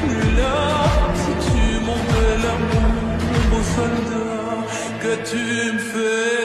plus là Si tu montres l'amour, mon soldat Que tu me fais